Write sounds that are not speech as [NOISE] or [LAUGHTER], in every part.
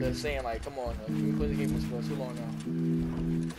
just saying, like, come on, like, we played the game for too long now.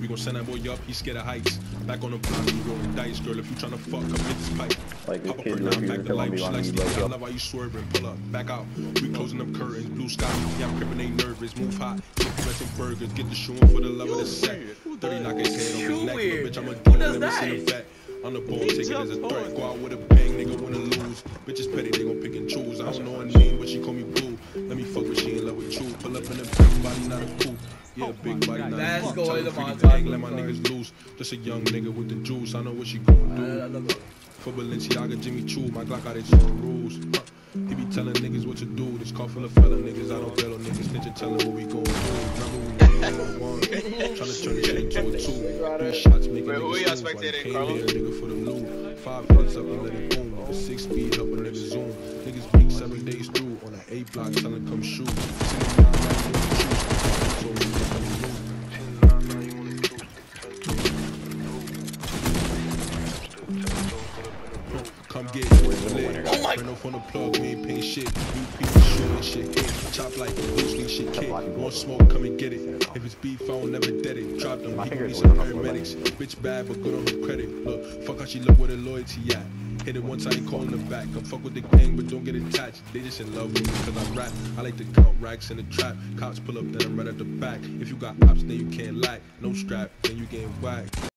We gon' send that boy up, he's scared of heights. Back on the block, we rolling dice, girl. If you tryna fuck, come get this pipe. Like, Pop up kid her look down, here back the telling light. me She why likes he the I love how you swerving. Pull up, back out. We closing them curtains, blue sky. Yeah, I'm crippin', ain't nervous. Move hot, dressing burgers. Get the shoeing for the love of the set. 30 knock his head on his neck. weird. Little bitch, I'm a Who dude, does let me see that? the fat. On the ball, take it as a threat. Go out with a bang, nigga, wanna lose. Bitches petty, they gon' pick and choose. I don't know her name, but she call me Blue. Let me fuck with she in love with you. Pull up in a big body, not a coupe. Yeah, oh big body, not That's a coupe. Tell to her freaky montage. let my niggas loose. Just a young nigga with the juice. I know what she gon' do. I love it. For Balenciaga, Jimmy Choo, my Glock its own rules. He be telling niggas what to do. This car full of fella niggas. I don't on niggas. Snitching, telling what we gon' do. Remember we [LAUGHS] went on one. Trying to turn this shit into a two. Three shots making Wait, who niggas y'all move. Like spectating, came Carlos? here, nigga for the loot. Five heads up and let it boom. Nigga six speed, help a nigga zoom. Niggas week seven days through on an A block, telling come shoot. See the nine, nine, you wanna shoot. So we can come move. Come get lit. Oh my- Ran off on the plug, we ain't paying shit. You shooting shit. Hit. Chop like loosely shit kick. Want smoke, come and get it. If it's beef, I don't never dead it. Drop them, he give me some paramedics. Bitch bad, but good on her credit. Look, fuck how she look where the loyalty at. Hit it once, I ain't calling her back. Come fuck with the gang, but don't get attached. They just in love with me cause I rap. I like to count racks in the trap. Cops pull up, then I'm right at the back. If you got ops, then you can't lack. No strap, then you getting whacked.